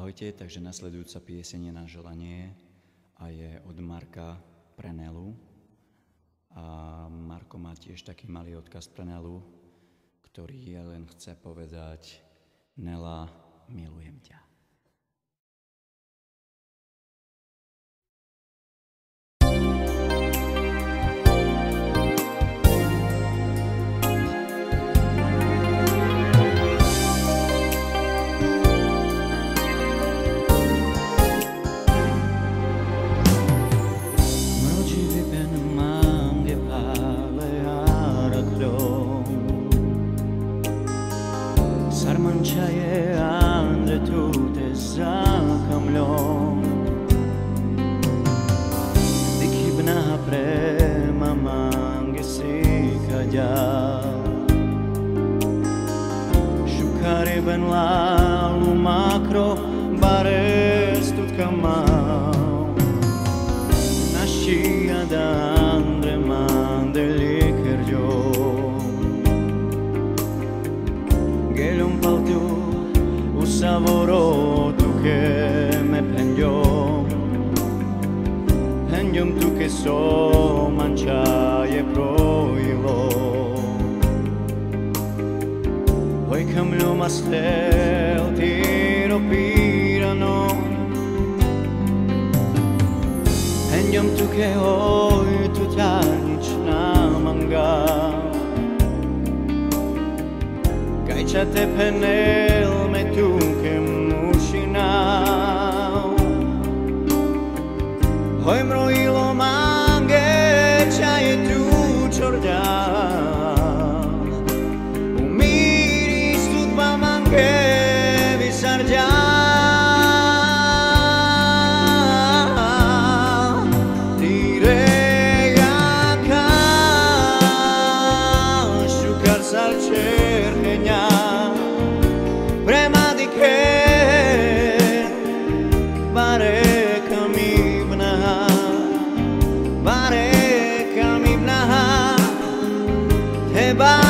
Ahojte, takže nasledujúca pieseň je na želanie a je od Marka Prenelu. A Marko má tiež taký malý odkaz Prenelu, ktorý je len chce povedať Nela, milujem ťa. Sarmançaye ande tu te zakamlo Dikibna prema mangesi kaja Shukari ben la umak Peñón, tú que me peñó, peñón tú que so mancha e proivo. Hoy cambió más leo tiro pirano, peñón tú que hoy tu tanich na manga. Caixa te peneo Membro y lo mangue Chaje tu čorda U miri studba mange Visarđa Sarcer genial llevar.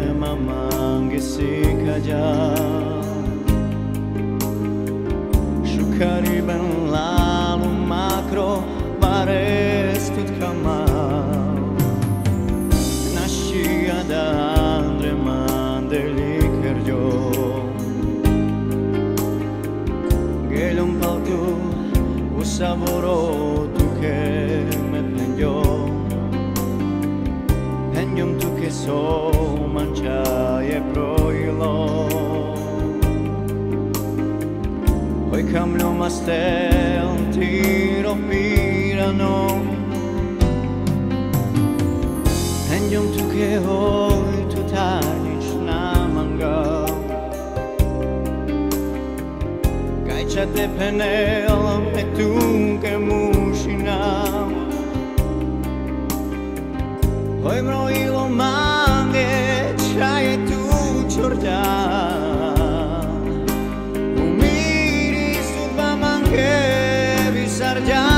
sıkacak Şu kariben lalu macro bares tut kama. Naşiya da andre mandeli kerjo Gelun paltu u saboro Παρκαμπλιόμαστε οντήρο πύρανο Ένιωμ του και όλοι του τα να μαγκά Κάιτσατε πενέλα με του και μου συνά Hoy me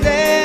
de